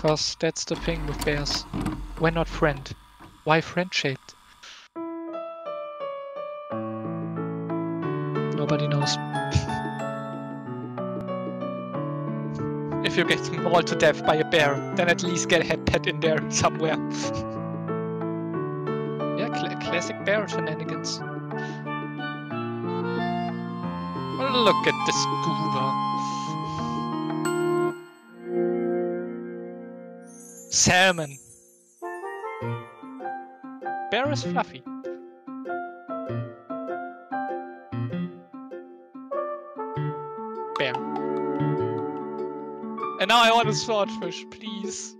Cause that's the thing with bears. We're not friend. Why friend shaped? Nobody knows. if you get mauled to death by a bear, then at least get a head pet in there somewhere. yeah, cl classic bear shenanigans. Look at this goober. Salmon. Bear is fluffy. Bear. And now I want a swordfish, please.